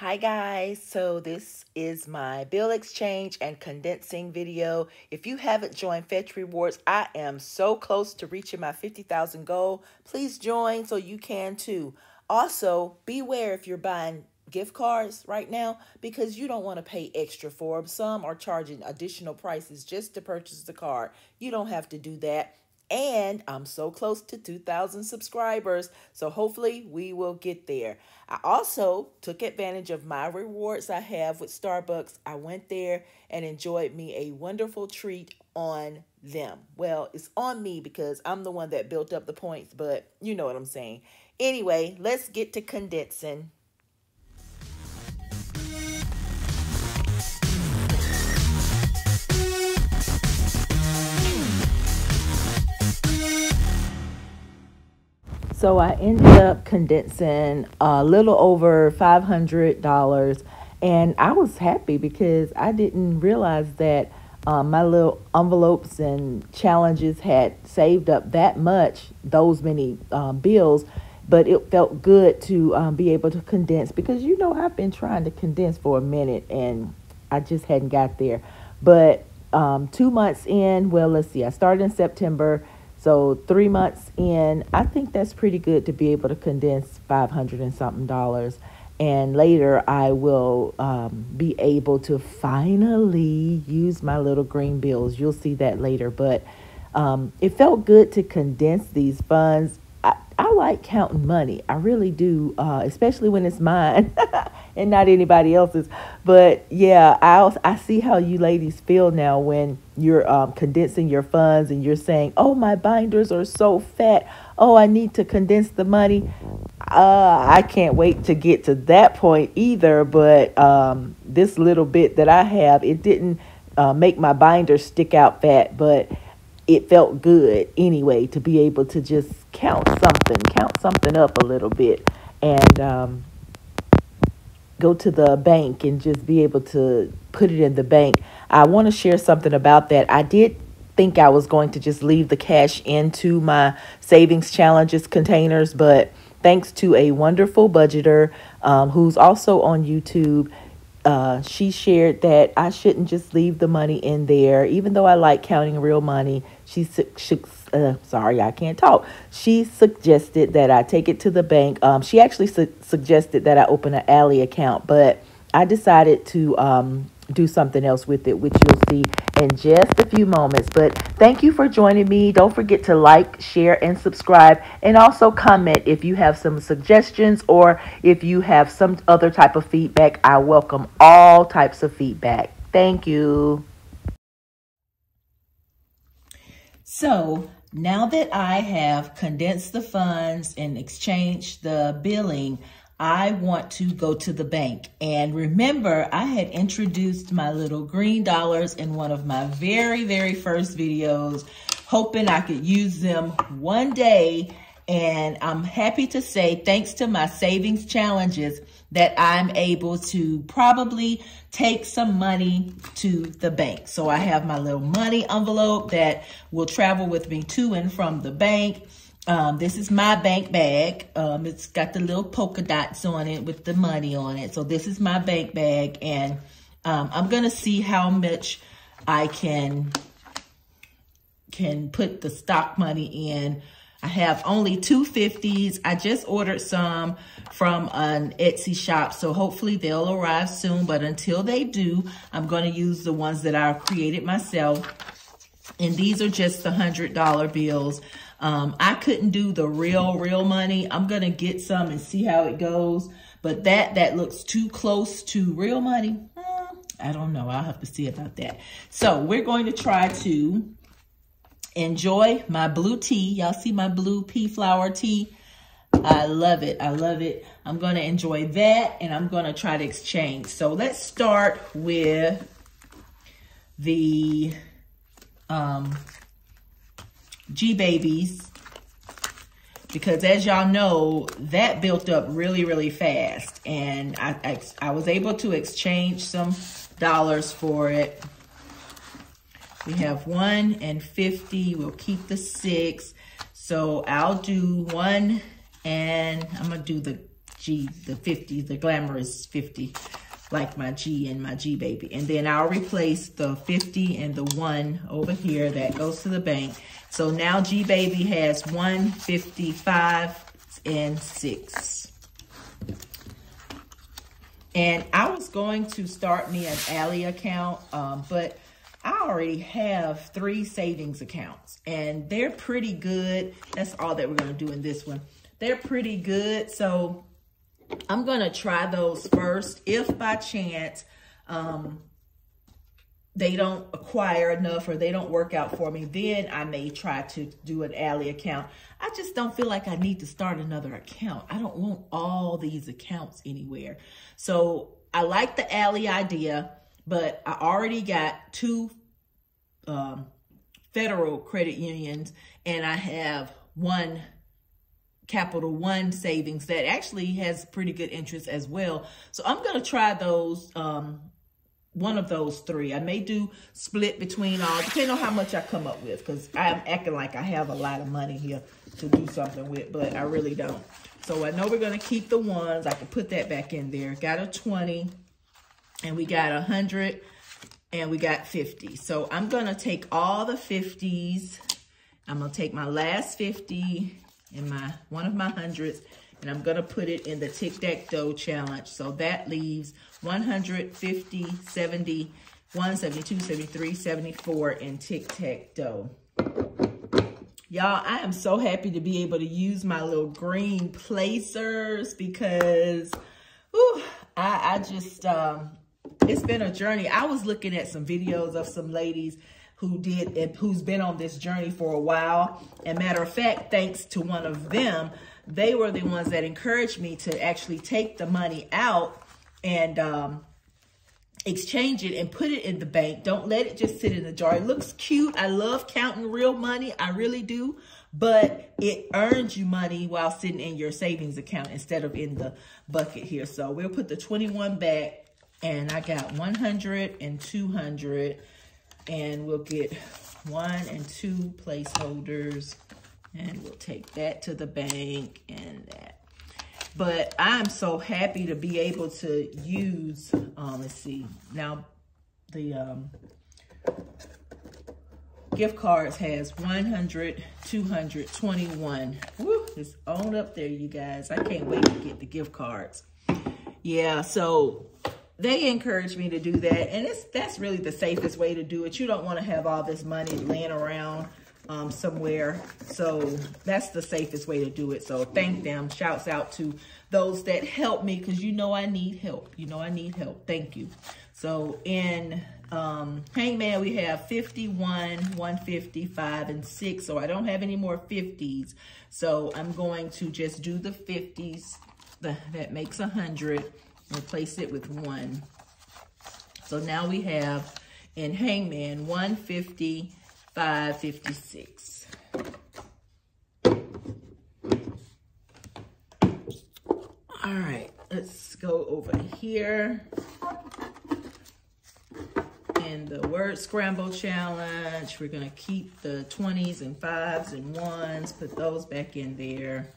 Hi guys, so this is my bill exchange and condensing video. If you haven't joined Fetch Rewards, I am so close to reaching my 50,000 goal. Please join so you can too. Also, beware if you're buying gift cards right now because you don't want to pay extra for them. Some are charging additional prices just to purchase the card. You don't have to do that. And I'm so close to 2,000 subscribers. So hopefully we will get there. I also took advantage of my rewards I have with Starbucks. I went there and enjoyed me a wonderful treat on them. Well, it's on me because I'm the one that built up the points, but you know what I'm saying. Anyway, let's get to condensing. So I ended up condensing a little over $500 and I was happy because I didn't realize that um, my little envelopes and challenges had saved up that much, those many um, bills, but it felt good to um, be able to condense because you know I've been trying to condense for a minute and I just hadn't got there. But um, two months in, well, let's see, I started in September so three months in, I think that's pretty good to be able to condense 500 and something dollars. And later I will um, be able to finally use my little green bills. You'll see that later. But um, it felt good to condense these funds. I, I like counting money. I really do, uh, especially when it's mine and not anybody else's. But yeah, I I see how you ladies feel now when you're um, condensing your funds and you're saying, "Oh, my binders are so fat. Oh, I need to condense the money." Uh, I can't wait to get to that point either. But um, this little bit that I have, it didn't uh, make my binder stick out fat, but it felt good anyway to be able to just count something, count something up a little bit, and um, go to the bank and just be able to put it in the bank. I want to share something about that. I did think I was going to just leave the cash into my savings challenges containers, but thanks to a wonderful budgeter um, who's also on YouTube, uh, she shared that I shouldn't just leave the money in there, even though I like counting real money. She, she uh, sorry, I can't talk. She suggested that I take it to the bank. Um, she actually su- suggested that I open an Ally account, but I decided to um, do something else with it, which you'll see in just a few moments. But thank you for joining me. Don't forget to like, share, and subscribe. And also comment if you have some suggestions or if you have some other type of feedback. I welcome all types of feedback. Thank you. So now that I have condensed the funds and exchanged the billing, I want to go to the bank. And remember, I had introduced my little green dollars in one of my very, very first videos, hoping I could use them one day. And I'm happy to say, thanks to my savings challenges, that I'm able to probably take some money to the bank. So I have my little money envelope that will travel with me to and from the bank. Um, this is my bank bag. Um, it's got the little polka dots on it with the money on it. So this is my bank bag. And um, I'm going to see how much I can, can put the stock money in I have only two fifties. I just ordered some from an Etsy shop, so hopefully they'll arrive soon. But until they do, I'm going to use the ones that I created myself. And these are just the $100 bills. Um, I couldn't do the real, real money. I'm going to get some and see how it goes. But that, that looks too close to real money. Hmm, I don't know. I'll have to see about that. So we're going to try to enjoy my blue tea. Y'all see my blue pea flower tea? I love it. I love it. I'm going to enjoy that and I'm going to try to exchange. So let's start with the um, G-Babies because as y'all know, that built up really, really fast. And I, I, I was able to exchange some dollars for it. We have 1 and 50. We'll keep the 6. So I'll do 1 and I'm going to do the G, the 50, the glamorous 50, like my G and my G baby. And then I'll replace the 50 and the one over here that goes to the bank. So now G baby has 155 and six. And I was going to start me an Ally account, um, but I already have three savings accounts and they're pretty good. That's all that we're going to do in this one. They're pretty good. So I'm going to try those first. If by chance um, they don't acquire enough or they don't work out for me, then I may try to do an Ally account. I just don't feel like I need to start another account. I don't want all these accounts anywhere. So I like the Ally idea, but I already got two um, federal credit unions and I have one Capital One savings that actually has pretty good interest as well. So I'm going to try those, um, one of those three. I may do split between all, depending on how much I come up with, because I'm acting like I have a lot of money here to do something with, but I really don't. So I know we're going to keep the ones. I can put that back in there. Got a 20, and we got a 100, and we got 50. So I'm to take all the 50s. I'm to take my last 50 in my one of my hundreds, and I'm to put it in the Tic-Tac-Dough challenge. So that leaves 150, 70, 172, 73, 74 in Tic-Tac-Dough. Y'all, I am so happy to be able to use my little green placers because whew, I, I just, um, it's been a journey. I was looking at some videos of some ladies who did who's been on this journey for a while. And matter of fact, thanks to one of them, they were the ones that encouraged me to actually take the money out and um, exchange it and put it in the bank. Don't let it just sit in the jar. It looks cute. I love counting real money. I really do. But it earns you money while sitting in your savings account instead of in the bucket here. So we'll put the 21 back and I got 100 and 200 and we'll get one and two placeholders and we'll take that to the bank and that. But I'm so happy to be able to use, um, let's see, now the um, gift cards has 100, 200, 21. Woo, it's on up there, you guys. I can't wait to get the gift cards. Yeah, so they encouraged me to do that. And it's that's really the safest way to do it. You don't want to have all this money laying around um, somewhere. So that's the safest way to do it. So thank them. Shouts out to those that help me because you know I need help. You know I need help. Thank you. So in um, Hangman, we have 51, 155, and 6. So I don't have any more 50s. So I'm going to just do the 50s. The, that makes 100 replace it with one. So now we have in Hangman 150, 556. All right, let's go over here. In the word scramble challenge, we're gonna keep the 20s and fives and ones, put those back in there.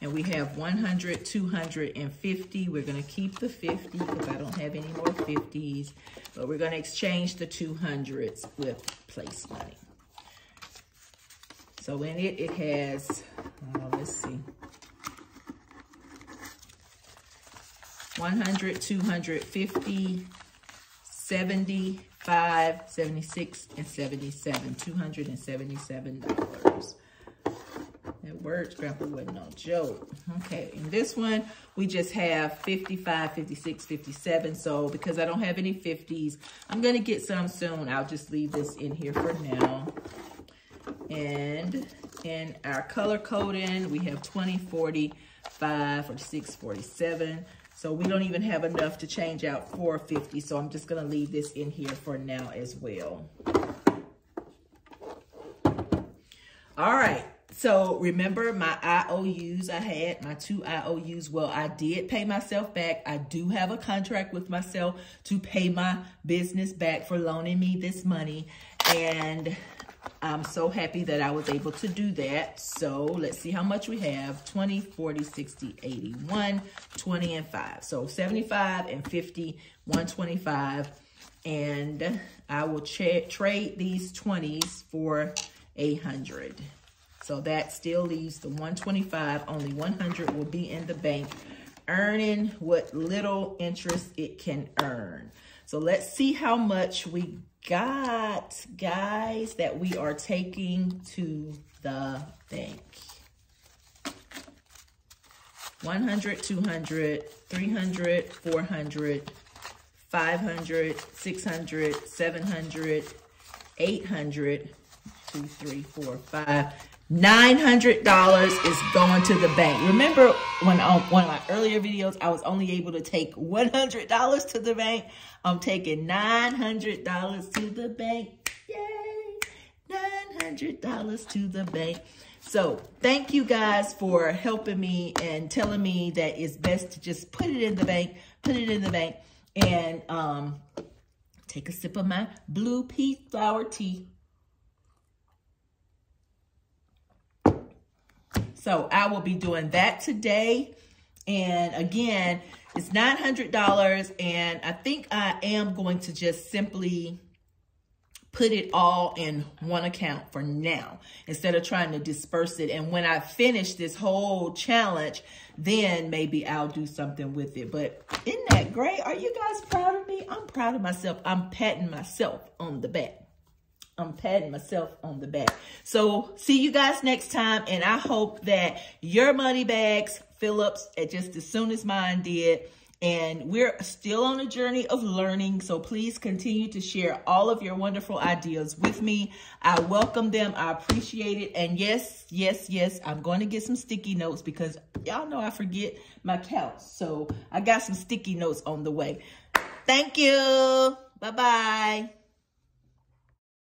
And we have 100, 250. We're going to keep the 50 because I don't have any more 50s. But we're going to exchange the 200s with place money. So in it, it has, uh, let's see. 100, 250, 75, 76, and 77. $277 scramble wasn't no joke. Okay, in this one, we just have 55, 56, 57. So because I don't have any 50s, I'm going to get some soon. I'll just leave this in here for now. And in our color coding, we have 20, 40, 5, 46, 47. So we don't even have enough to change out 450. So I'm just going to leave this in here for now as well. All right. So remember my IOUs I had, my two IOUs. Well, I did pay myself back. I do have a contract with myself to pay my business back for loaning me this money. And I'm so happy that I was able to do that. So let's see how much we have. 20, 40, 60, 81, 20, and 5. So 75 and 50, 125. And I will trade these 20s for a 100. So that still leaves the 125. Only 100 will be in the bank, earning what little interest it can earn. So let's see how much we got, guys, that we are taking to the bank. 100, 200, 300, 400, 500, 600, 700, 800, 2, 3, 4, 5, $900 is going to the bank. Remember when on one of my earlier videos, I was only able to take $100 to the bank. I'm taking $900 to the bank. Yay! $900 to the bank. So thank you guys for helping me and telling me that it's best to just put it in the bank, put it in the bank, and um, take a sip of my blue pea flower tea. So I will be doing that today. And again, it's $900 and I think I am going to just simply put it all in one account for now instead of trying to disperse it. And when I finish this whole challenge, then maybe I'll do something with it. But isn't that great? Are you guys proud of me? I'm proud of myself. I'm patting myself on the back. I'm patting myself on the back. So see you guys next time. And I hope that your money bags fill up just as soon as mine did. And we're still on a journey of learning. So please continue to share all of your wonderful ideas with me. I welcome them. I appreciate it. And yes, yes, yes, I'm going to get some sticky notes because y'all know I forget my counts. So I got some sticky notes on the way. Thank you. Bye-bye.